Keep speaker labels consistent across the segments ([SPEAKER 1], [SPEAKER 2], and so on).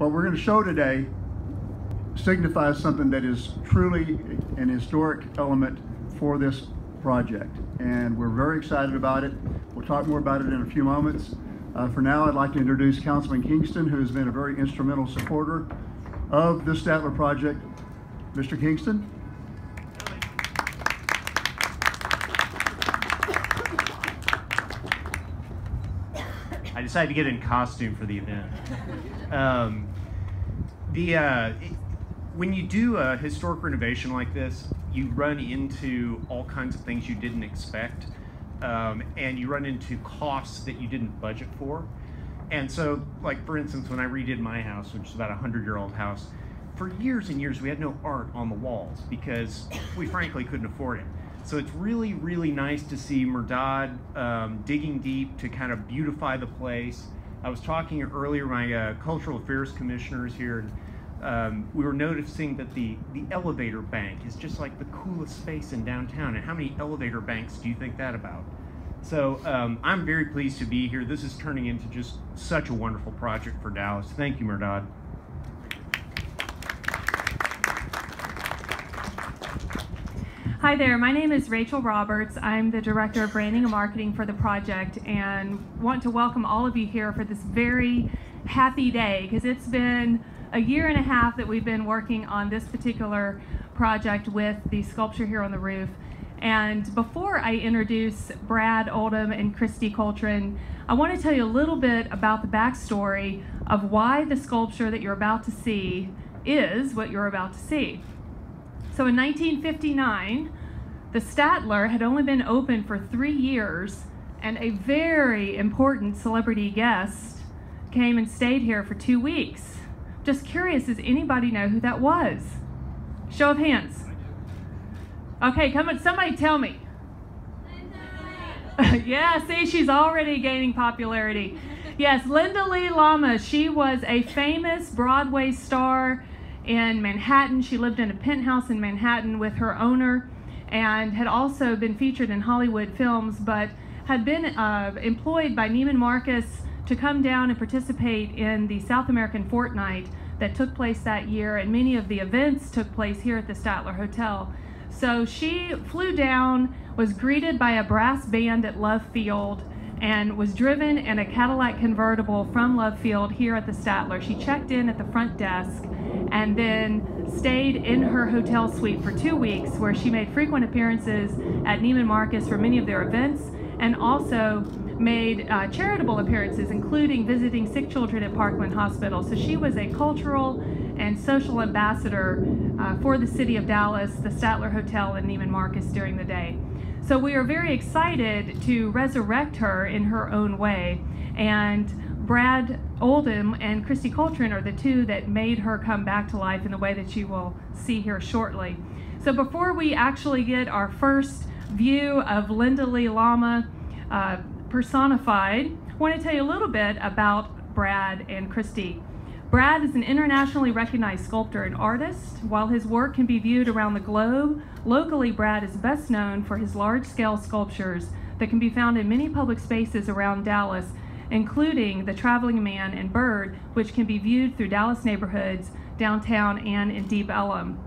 [SPEAKER 1] what we're going to show today signifies something that is truly an historic element for this project. And we're very excited about it. We'll talk more about it in a few moments. Uh, for now, I'd like to introduce Councilman Kingston, who has been a very instrumental supporter of the Statler project. Mr. Kingston?
[SPEAKER 2] I decided to get in costume for the event. Um, the uh, when you do a historic renovation like this, you run into all kinds of things you didn't expect, um, and you run into costs that you didn't budget for. And so, like for instance, when I redid my house, which is about a hundred-year-old house, for years and years we had no art on the walls because we frankly couldn't afford it. So it's really, really nice to see Mehrdad um, digging deep to kind of beautify the place. I was talking earlier, my uh, cultural affairs commissioners here, and um, we were noticing that the, the elevator bank is just like the coolest space in downtown. And how many elevator banks do you think that about? So um, I'm very pleased to be here. This is turning into just such a wonderful project for Dallas. Thank you, Mehrdad.
[SPEAKER 3] Hi there, my name is Rachel Roberts. I'm the Director of Branding and Marketing for the project and want to welcome all of you here for this very happy day because it's been a year and a half that we've been working on this particular project with the sculpture here on the roof. And before I introduce Brad Oldham and Christy Coltrane, I want to tell you a little bit about the backstory of why the sculpture that you're about to see is what you're about to see. So in 1959, the Statler had only been open for three years, and a very important celebrity guest came and stayed here for two weeks. Just curious, does anybody know who that was? Show of hands. Okay, come on, somebody tell me. yeah, see, she's already gaining popularity. Yes, Llinda Llee Llama. She was a famous Broadway star in Manhattan. She lived in a penthouse in Manhattan with her owner and had also been featured in Hollywood films, but had been uh, employed by Neiman Marcus to come down and participate in the South American Fortnight that took place that year, and many of the events took place here at the Statler Hotel. So she flew down, was greeted by a brass band at Love Field, and was driven in a Cadillac convertible from Love Field here at the Statler. She checked in at the front desk and then stayed in her hotel suite for two weeks where she made frequent appearances at Neiman Marcus for many of their events and also made uh, charitable appearances, including visiting sick children at Parkland Hospital. So she was a cultural and social ambassador uh, for the city of Dallas, the Statler Hotel, and Neiman Marcus during the day. So we are very excited to resurrect her in her own way. And Brad Oldham and Christy Coltrane are the two that made her come back to life in the way that you will see here shortly. So before we actually get our first view of Llinda Llee Llama uh, personified, I want to tell you a little bit about Brad and Christy. Brad is an internationally recognized sculptor and artist. While his work can be viewed around the globe, locally Brad is best known for his large-scale sculptures that can be found in many public spaces around Dallas, including the Traveling Man and Bird, which can be viewed through Dallas neighborhoods, downtown, and in Deep Ellum.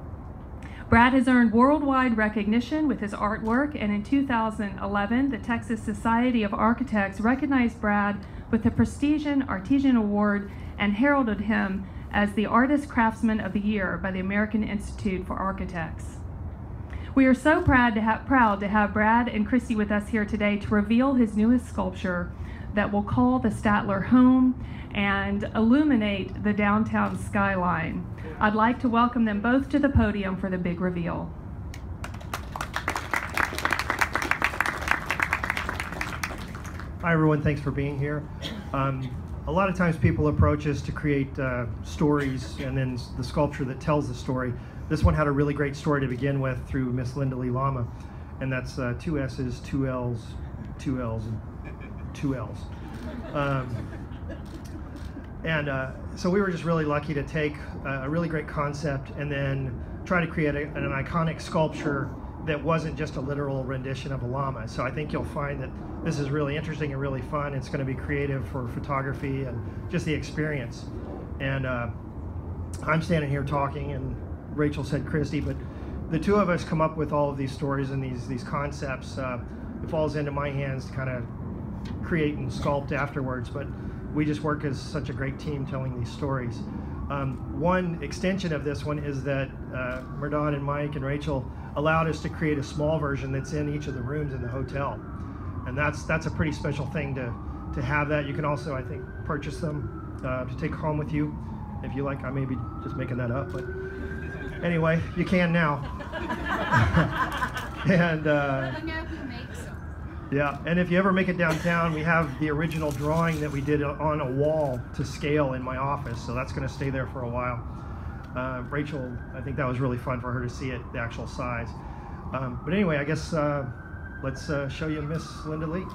[SPEAKER 3] Brad has earned worldwide recognition with his artwork, and in 2011, the Texas Society of Architects recognized Brad with the prestigious Artisan Award and heralded him as the Artist Craftsman of the Year by the American Institute for Architects. We are so proud to, have, proud to have Brad and Christy with us here today to reveal his newest sculpture that will call the Statler home and illuminate the downtown skyline. I'd like to welcome them both to the podium for the big reveal.
[SPEAKER 4] Hi everyone, thanks for being here. Um, a lot of times people approach us to create uh, stories and then the sculpture that tells the story. This one had a really great story to begin with through Miss Llinda Llee Llama, and that's uh, two S's, two L's, two L's, and two L's. Um, and uh, so we were just really lucky to take a really great concept and then try to create a, an iconic sculpture that wasn't just a literal rendition of a llama. So I think you'll find that this is really interesting and really fun. It's going to be creative for photography and just the experience. And uh, I'm standing here talking, and Rachel said Christy, but the two of us come up with all of these stories and these these concepts. Uh, it falls into my hands to kind of create and sculpt afterwards, but we just work as such a great team telling these stories. Um, one extension of this one is that uh, and Mike and Rachel allowed us to create a small version that's in each of the rooms in the hotel, and that's that's a pretty special thing to to have that. You can also, I think, purchase them uh, to take home with you if you like. I may be just making that up, but anyway, you can now. and uh,
[SPEAKER 5] I know who makes them.
[SPEAKER 4] Yeah, and if you ever make it downtown, we have the original drawing that we did on a wall to scale in my office, so that's going to stay there for a while. Uh, Rachel, I think that was really fun for her to see it, the actual size. Um, but anyway, I guess uh, let's uh, show you Miss Llinda Llee.